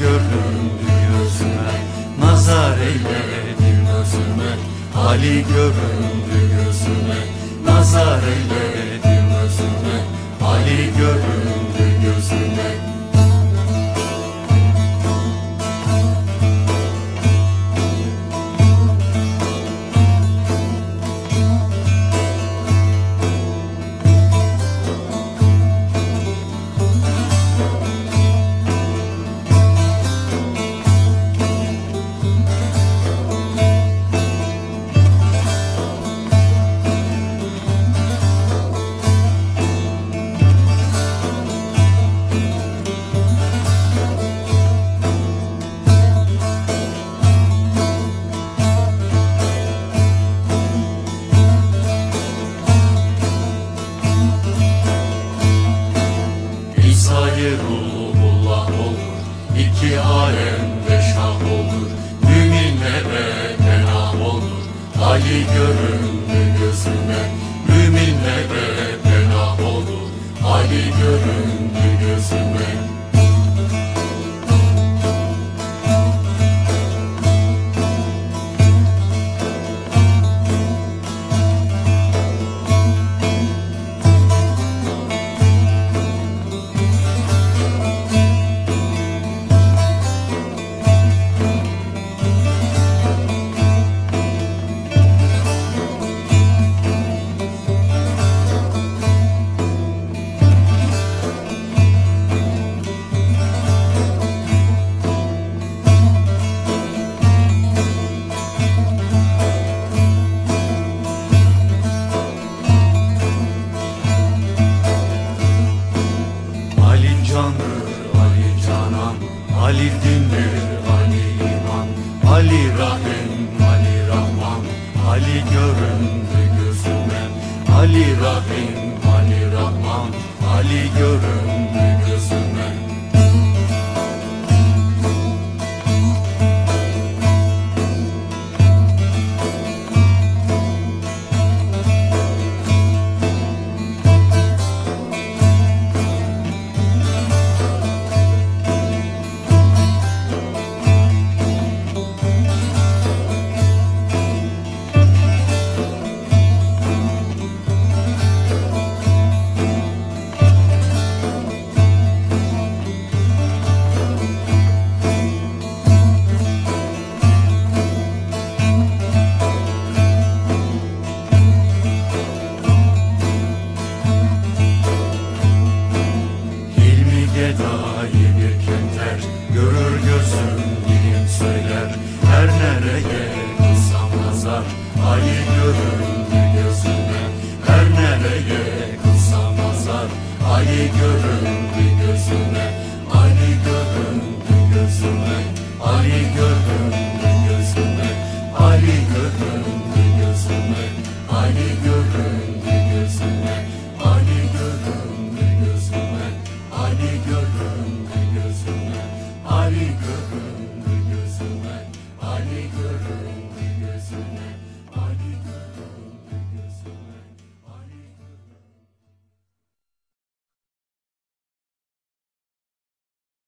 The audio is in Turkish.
göründü gözüme Nazar eyledim özüme Ali göründü gözüme Nazar eyledim İsa'yı ruhullah olur iki alemde şah olur. Müminlere penah olur Ali göründü gözüme. Müminlere penah olur Ali göründü gözüme Ali dindir, Ali iman, Ali Rahim, Ali Rahman, Ali göründü gözüme, Ali Rahim, Ali Rahman, Ali göründü Ali göründü gözüme Ali göründü gözüme Ali göründü Ali göründü Ali göründü Ali göründü Ali göründü